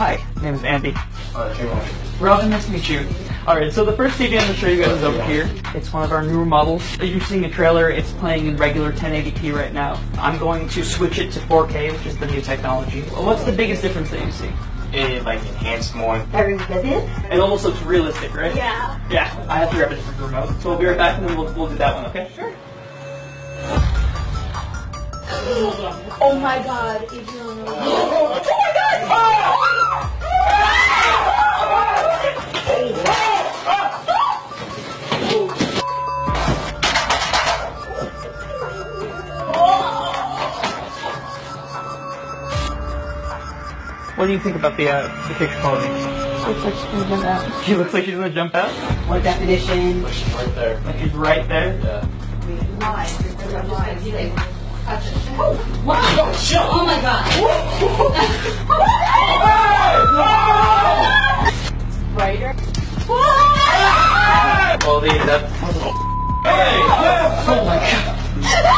hi. My name is Andy. Robin, nice to meet you. Alright, so the first CD I'm going to show you guys is over here. It's one of our newer models. As you're seeing a trailer, it's playing in regular 1080p right now. I'm going to switch it to 4K, which is the new technology. What's the biggest difference that you see? It like enhanced more. Very good. It almost looks realistic, right? Yeah. Yeah, I have to grab a different remote. So we'll be right back and then we'll, we'll do that one, okay? Sure. Oh my god. Adriana. Oh my god! Oh! What do you think about the, uh, the picture quality? Looks like she's gonna jump out. She looks like she's going to jump out. What definition? Right there. Like she's right there. Yeah. Oh my god. Brighter. Well, the, that, oh my god.